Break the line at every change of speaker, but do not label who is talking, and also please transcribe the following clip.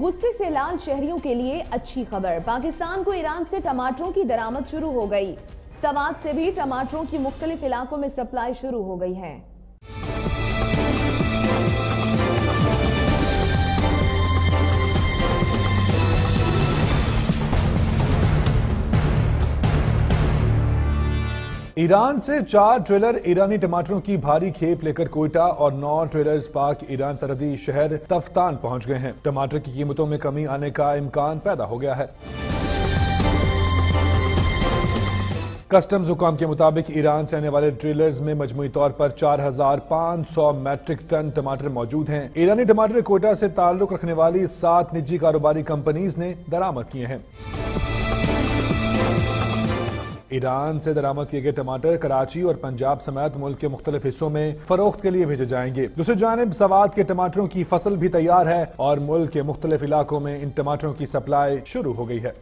غصے سے لال شہریوں کے لیے اچھی خبر۔ پاکستان کو ایران سے ٹماٹروں کی درامت شروع ہو گئی۔ سوات سے بھی ٹماٹروں کی مختلف علاقوں میں سپلائی شروع ہو گئی ہے۔
ایران سے چار ٹریلر ایرانی ٹماٹروں کی بھاری کھیپ لے کر کوئٹہ اور نو ٹریلرز پاک ایران سرحدی شہر تفتان پہنچ گئے ہیں۔ ٹماٹر کی قیمتوں میں کمی آنے کا امکان پیدا ہو گیا ہے۔ کسٹمز حکام کے مطابق ایران سے آنے والے ٹریلرز میں مجموعی طور پر چار ہزار پانچ سو میٹرک ٹن ٹماٹر موجود ہیں۔ ایرانی ٹماٹر کوئٹہ سے تعلق رکھنے والی سات نجی کاروباری کمپنیز نے درامت کیے ہیں۔ ایران سے درامت کیے گئے ٹماٹر، کراچی اور پنجاب سمیت ملک کے مختلف حصوں میں فروخت کے لیے بھیجے جائیں گے۔ دوسری جانب سوات کے ٹماٹروں کی فصل بھی تیار ہے اور ملک کے مختلف علاقوں میں ان ٹماٹروں کی سپلائی شروع ہو گئی ہے۔